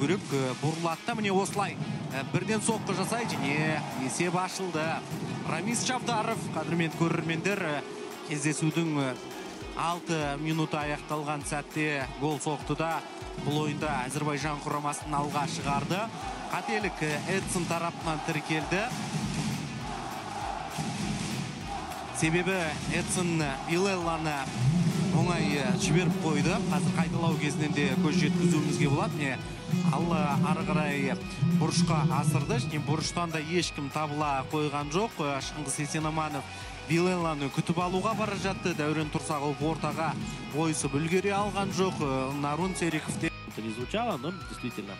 керек бұрылады міне осылай бірден соққы жасай және есеп ашылды. Рамис шавдаров қадірменді көрермендер кездесудің алты минуты аяқталған сәтте гол соқты да бұл ойында әзірбайжан құрамасын алға шығарды. Қателік эдсон тарапынан тіркелді. Себебі эдсон вилелланы оңай жіберіп қойды. Қазір қайталау кезінен де көз жеткізуімізге болады. Міне ал ары қарай бұрышқа асырды. Және бұрыштан да ешкім табыла қойған жоқ. Шыңғыс есенаманов вилелланы күтіп алуға бара жатты. Дәурен тұрсағұлов ортаға ойысып үлгере алған жоқ. Нарун сериков это не звучало, но действительно.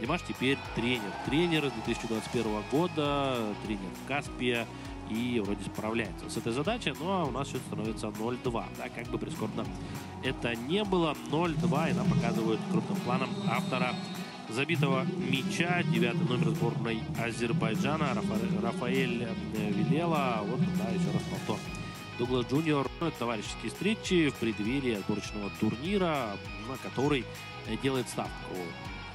Димаш теперь тренер. Тренер 2021 года, тренер Каспия. И вроде справляется с этой задачей, но у нас счет становится 0-2. Да, как бы прискорбно это не было, 0-2, и нам показывают крупным планом автора забитого мяча, девятый номер сборной Азербайджана, Рафаэль э, Вилела. Вот, да, еще раз повтор. Дуглас Джуниор, ну, товарищеские встречи в преддверии отборочного турнира, на который э, делает ставку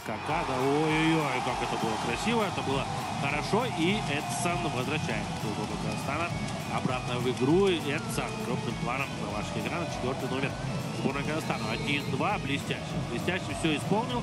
Какада. Ой-ой-ой, как это было красиво, это было хорошо. И Эдсон возвращает сборную Казахстана обратно в игру. Эдсон крупным планом на ваших экранах. Четвертый номер сборной Казахстана. 1-2, блестяще. Блестяще все исполнил.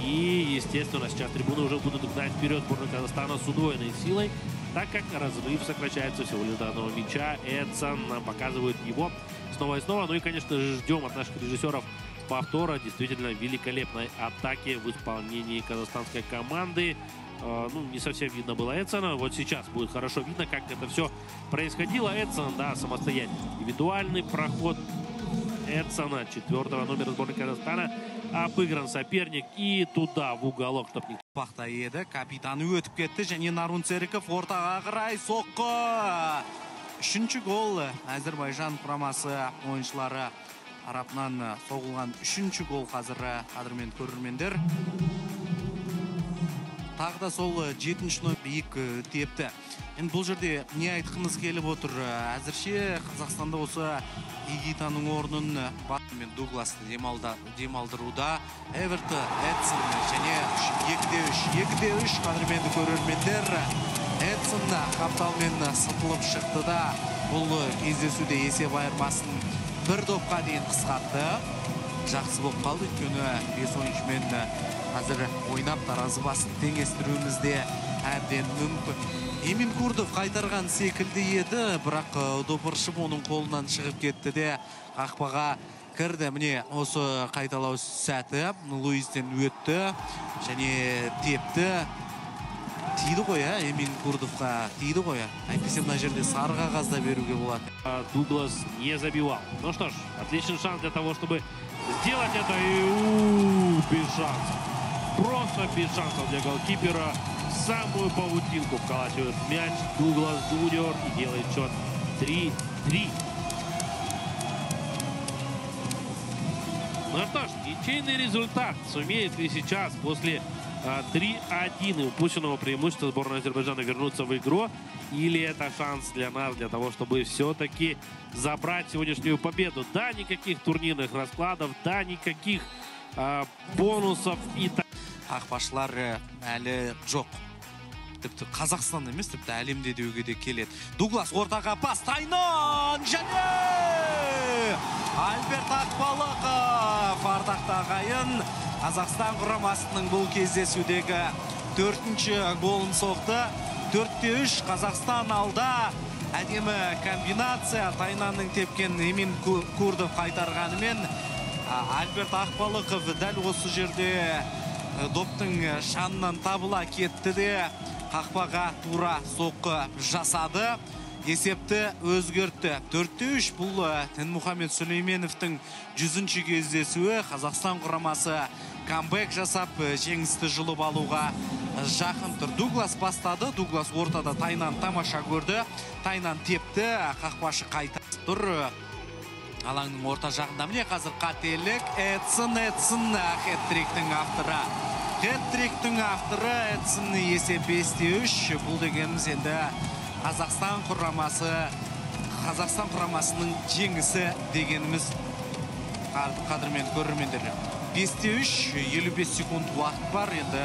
И, естественно, сейчас трибуны уже будут гнать вперед сборную Казахстана с удвоенной силой, так как разрыв сокращается всего лишь до мяча. Эдсон показывает его снова и снова. Ну и, конечно же, ждем от наших режиссеров повтора действительно великолепной атаки в исполнении казахстанской команды. Э, ну, не совсем видно было Эдсона. Вот сейчас будет хорошо видно, как это все происходило. Эдсон, да, самостоятельный индивидуальный проход Эдсона, четвертого номера сборной Казахстана. Обыгран соперник и туда, в уголок, чтобы никто... Бақта еді, капитаны өтіп кетті және Нарун Цериков ортаға қарай соққы. Үшінші гол Әзірбайжан құрамасы ойыншылары тарапынан соғылған үшінші гол қазір қадірмен көрермендер. Тағы да сол жетінші биік тепті енді бұл жерде не айтқымыз келіп отыр? Әзірше қазақстанда осы игитаның орнын мен дугласты демалдыруда эверт эдсон және екі де үш екі де үш қадірменді көрермендер эдсон қапталмен сытылып шықты да бұл кездесуде есеп айырмасын бір допқа дейін қысқартты жақсы болып қалды. Өйткені бес ойыншымен қазір ойнап таразы басын теңестіруімізде әбден мүмкін. Эмин курдов қайтарған секілді еді бірақ допыршып оның қолынан шығып кетті де қақпаға кірді. Міне осы қайталау сәті луистен өтті және тепті. Тиді ғой ә эмин курдовқа? Тиді ғой әйтпесе мына жерде сары қағаз да беруге болады дуглас не забивал. Ну что ж отличный шанс для того чтобы сделать это. И без шансов. Просто без шансов для голкипера. Самую паутинку вколачивает мяч. Дуглас джуниор и делает счет 3-3 Ну что ж, ничейный результат. Сумеет ли сейчас после 3-1 и упущенного преимущества сборная Азербайджана вернуться в игру? Или это шанс для нас, для того, чтобы все-таки забрать сегодняшнюю победу? Да, никаких турнирных раскладов, да, никаких э, бонусов и так. Ақпашылар әлі жоқ тіпті қазақстан емес тіпті әлемде деуге де келеді дуглас ортаға пас тайнон және альберт ақбалықов ардақты ағайын қазақстан құрамасының бұл кездесудегі төртінші голын соқты. Төртте үш қазақстан алда. Әдемі комбинация тайнанның тепкен емин курдов қайтарғанымен альберт ақбалықов дәл осы жерде доптың шанынан табыла кетті де қақпаға тура соққы жасады. Есепті өзгертті. Төртте үш бұл тінмұхамед сүлейменовтің жүзінші кездесуі қазақстан құрамасы камбэк жасап жеңісті жұлып алуға жақын тұр. Дуглас бастады. Дуглас ортада тайнан тамаша көрді. Тайнан тепті. Қақпашы қайта тұр. Алаңның орта жағында. Міне қазір қателік. Эдсон эдсон хеттриктің авторы. Хеттриктің авторы эдсон есеп бесте үш. Бұл дегеніміз енді қазақстан құрамасы қазақстан құрамасының жеңісі дегеніміз қадірмен көрермендер 5-те 3, 55 секунд уақыт бар. Енді